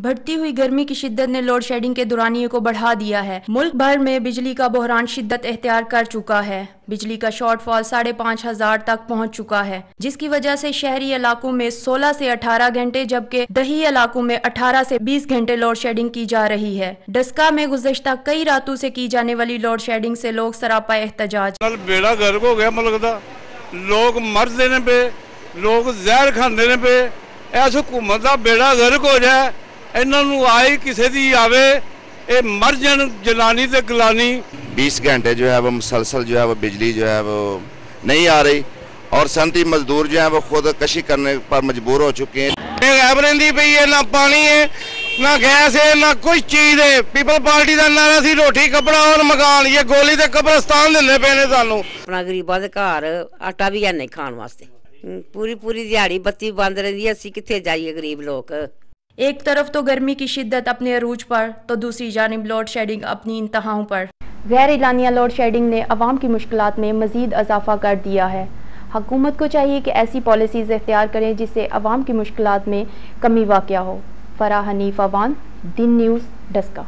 बढ़ती हुई गर्मी की शिद्दत ने लोड शेडिंग के दुरानियों को बढ़ा दिया है। मुल्क भर में बिजली का बहरान शिद्दत एहतियार कर चुका है। बिजली का शॉर्टफॉल साढ़े पाँच हज़ार तक पहुँच चुका है, जिसकी वजह से शहरी इलाकों में 16 से 18 घंटे जबकि दही इलाकों में 18 से 20 घंटे लोड शेडिंग की जा रही है। डस्का में गुजशत कई रातों से की जाने वाली लोड शेडिंग ऐसी लोग सरापा एहतजाज। बेड़ा गर्व हो गया मुल्क लोग मर देने पे, लोग जहर खाने पे। ऐसा बेड़ा गर्व हो जाए। ਇਹਨਾਂ ਨੂੰ ਆਈ ਕਿਸੇ ਦੀ ਆਵੇ ਇਹ ਮਰ ਜਾਣ ਜਲਾਨੀ ਤੇ ਗਲਾਨੀ 20 घंटे जो है वो मुसलसल जो है वो बिजली जो है वो नहीं आ रही और सनती मजदूर जो है वो खुद कशी करने पर मजबूर हो चुके हैं ਗੈਬ ਰਹਿੰਦੀ ਪਈ ਹੈ ਨਾ ਪਾਣੀ ਹੈ ਨਾ ਗੈਸ ਹੈ ਨਾ ਕੁਝ ਚੀਜ਼ ਹੈ ਪੀਪਲ ਪਾਰਟੀ ਦਾ ਨਾਰਾ ਸੀ ਰੋਟੀ ਕੱਪੜਾ ਔਰ ਮਕਾਨ ਇਹ ਗੋਲੀ ਤੇ ਕਬਰਸਤਾਨ ਦਿੰਦੇ ਪਏ ਨੇ ਸਾਨੂੰ ਆਪਣਾ ਗਰੀਬਾਂ ਦੇ ਘਰ ਆਟਾ ਵੀ ਹੈ ਨਹੀਂ ਖਾਣ ਵਾਸਤੇ ਹਮ, ਪੂਰੀ ਪੂਰੀ ਦਿਹਾੜੀ ਬੱਤੀ ਬੰਦ ਰਹਿੰਦੀ ਹੈ ਅਸੀਂ ਕਿੱਥੇ ਜਾਈਏ ਗਰੀਬ ਲੋਕ एक तरफ़ तो गर्मी की शिद्दत अपने अरूज पर तो दूसरी जानब लोड शेडिंग अपनी इंतहाओं पर। गैर एलानिया लोड शेडिंग ने अवाम की मुश्किल में मजीद इजाफा कर दिया है। हकूमत को चाहिए कि ऐसी पॉलिसीज़ इख्तियार करें जिससे अवाम की मुश्किल में कमी वाक़ हो। फ़रा हनीफ अवान, दिन न्यूज़, डस्का।